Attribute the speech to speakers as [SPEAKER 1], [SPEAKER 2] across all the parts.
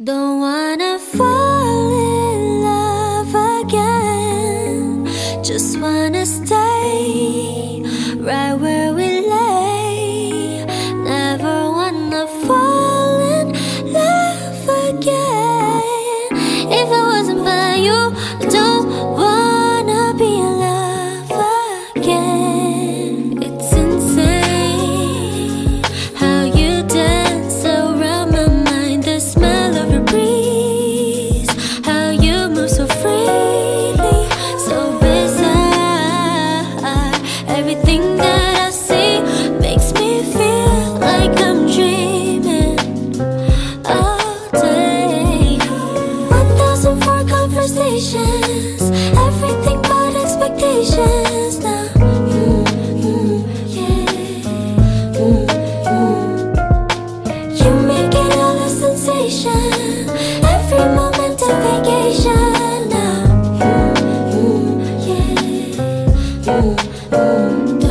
[SPEAKER 1] Don't wanna fall in love again. Just wanna stay right where we lay. Never wanna fall in love again. If it wasn't for you, don't expectations, everything but expectations now. Mm, mm, mm, yeah. you make it all a sensation, every moment a vacation now. Yeah.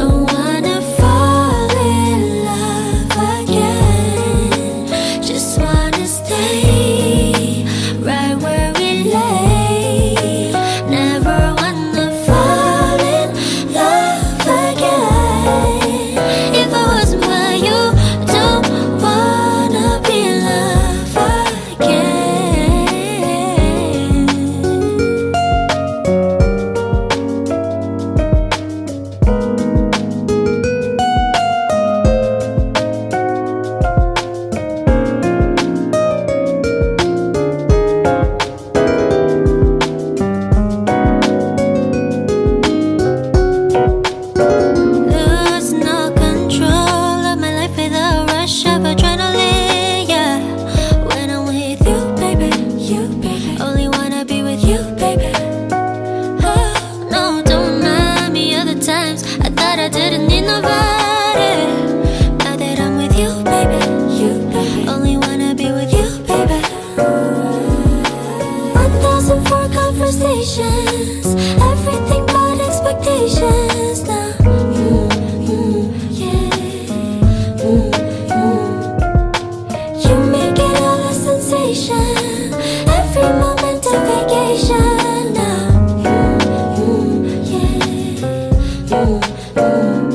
[SPEAKER 1] conversations, everything but expectations now. Mm, mm yeah. Mm, mm. you make it all a sensation, every moment a vacation now. Yeah.